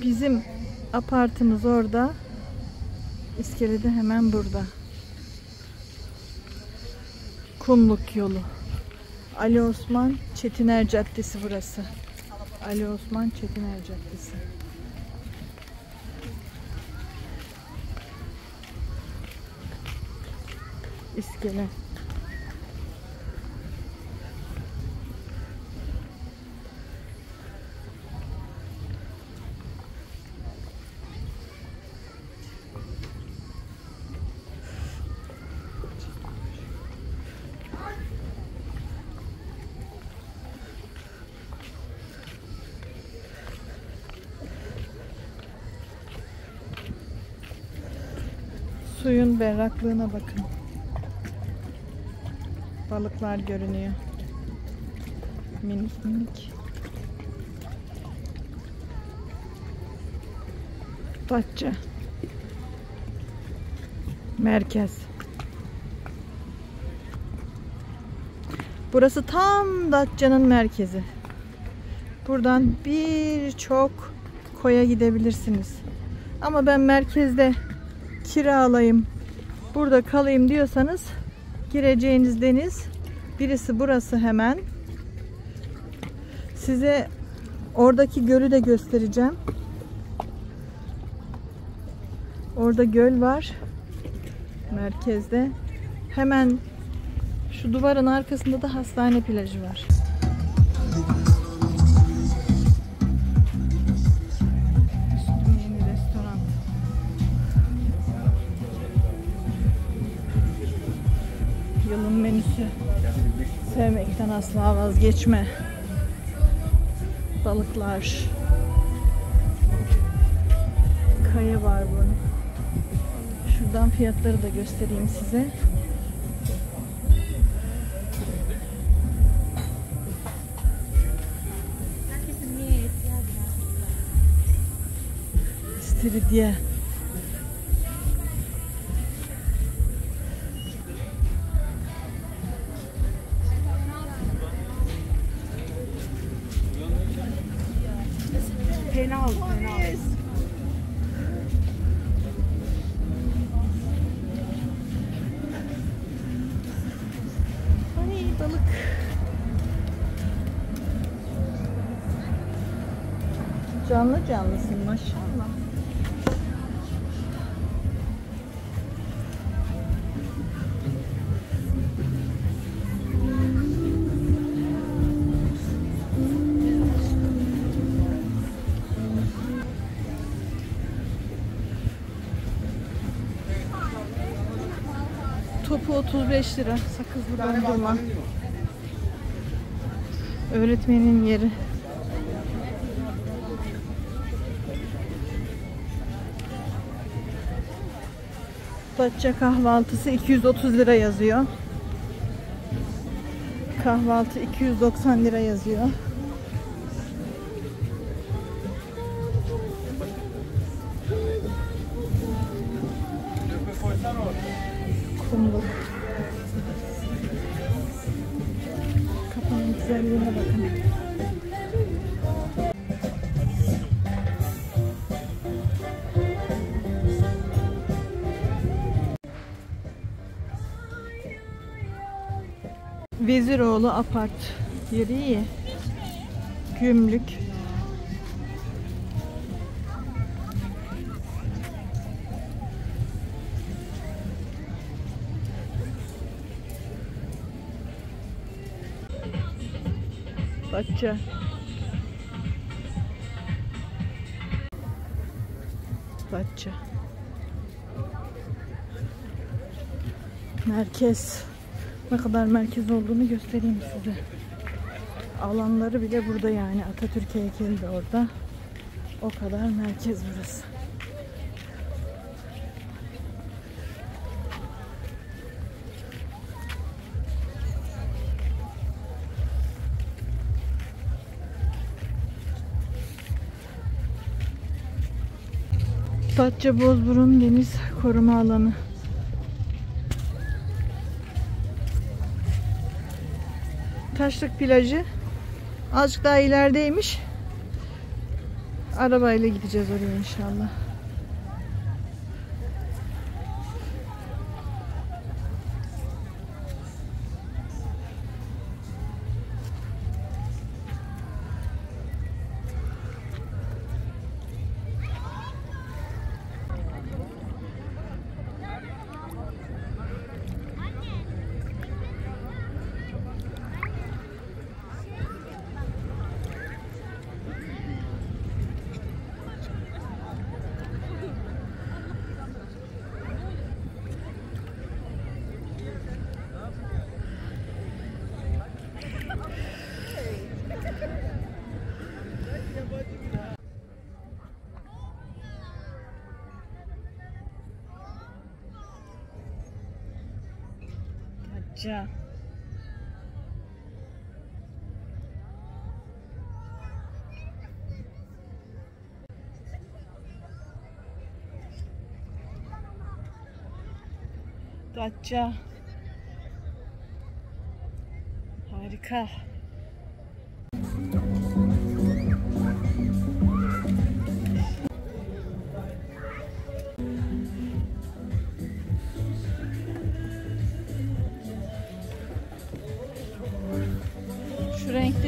Bizim apartımız orada. İskelede hemen burada. Kumluk yolu. Ali Osman Çetiner Caddesi burası. Ali Osman Çetiner Caddesi. İskele. Suyun berraklığına bakın. Balıklar görünüyor. Minik minik. Datça. Merkez. Burası tam Datça'nın merkezi. Buradan birçok koya gidebilirsiniz. Ama ben merkezde kiralayayım, burada kalayım diyorsanız gireceğiniz deniz birisi burası hemen. Size oradaki gölü de göstereceğim. Orada göl var. Merkezde. Hemen şu duvarın arkasında da hastane plajı var. Yılın menüsü. Sevmekten asla vazgeçme. Balıklar. Kaya var bunun. Şuradan fiyatları da göstereyim size. İstiridye. Canlı canlısın maşallah. Topu 35 lira. Sakızlı dondurma. Öğretmenin yeri. Datça kahvaltısı 230 lira yazıyor. Kahvaltı 290 lira yazıyor. Kumluk. Kafanın güzelliğine bakın. Veziroğlu apart yeri iyi. Gümrük. Datça. Datça. Merkez. Ne kadar merkez olduğunu göstereyim size. Alanları bile burada yani. Atatürk heykeli de orada. O kadar merkez burası. Datça Bozburun Deniz Koruma Alanı. Taşlık plajı azıcık daha ilerideymiş. Arabayla gideceğiz oraya inşallah. Hacca. Datça. Harika.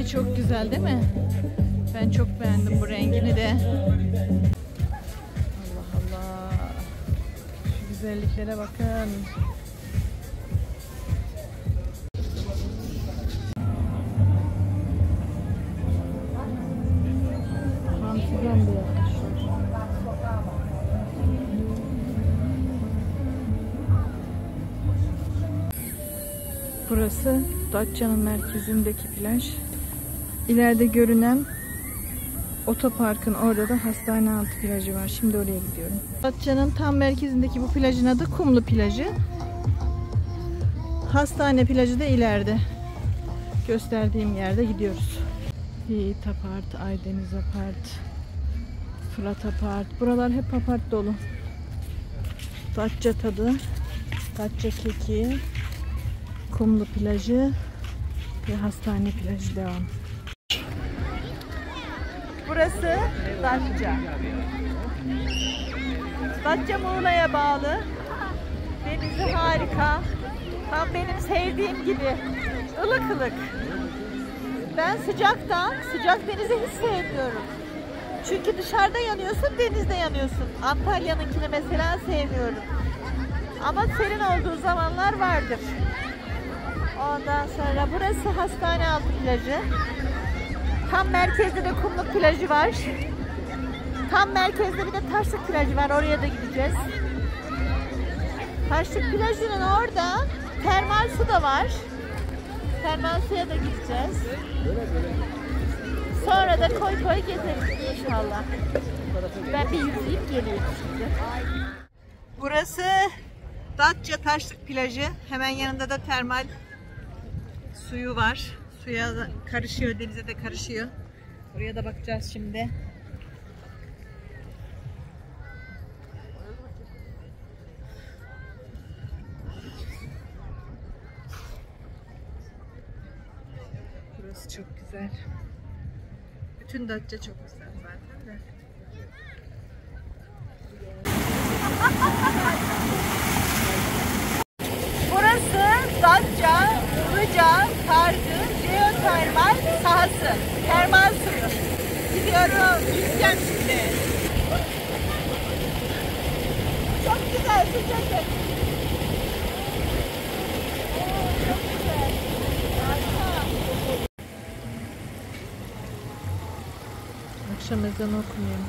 De çok güzel değil mi? Ben çok beğendim bu rengini de. Allah Allah. Şu güzelliklere bakın. Hamsi'den de. Burası Datça'nın merkezindeki plaj. İleride görünen otoparkın orada da hastane altı plajı var. Şimdi oraya gidiyorum. Datça'nın tam merkezindeki bu plajın adı Kumlu Plajı. Hastane plajı da ileride. Gösterdiğim yerde gidiyoruz. Yiğit Apart, Aydeniz Apart, Fırat Apart. Buralar hep apart dolu. Datça tadı, Datça keki, Kumlu plajı ve hastane plajı devam. Burası Datça. Datça Muğla'ya bağlı. Denizi harika. Tam benim sevdiğim gibi. ılık ılık. Ben sıcaktan, sıcak denizi hiç sevmiyorum. Çünkü dışarıda yanıyorsun, denizde yanıyorsun. Antalya'nınkini mesela sevmiyorum. Ama serin olduğu zamanlar vardır. Ondan sonra burası hastane altı plajı. Tam merkezde de kumluk plajı var. Tam merkezde bir de taşlık plajı var. Oraya da gideceğiz. Taşlık plajının orada termal su da var. Termal suya da gideceğiz. Sonra da koy koy gezeriz inşallah. Ben bir yüzeyim geleyim şimdi. Burası Datça Taşlık plajı. Hemen yanında da termal suyu var. Suya da karışıyor, denize de karışıyor. Oraya da bakacağız şimdi. Burası çok güzel. Bütün Datça çok güzel zaten de. Burası Datça, Ilıca, Jeotermal sahası. Termal suyu. Gidiyorum. Gideceğim şimdi. Çok güzel. Harika. Akşam ezanı okunuyor.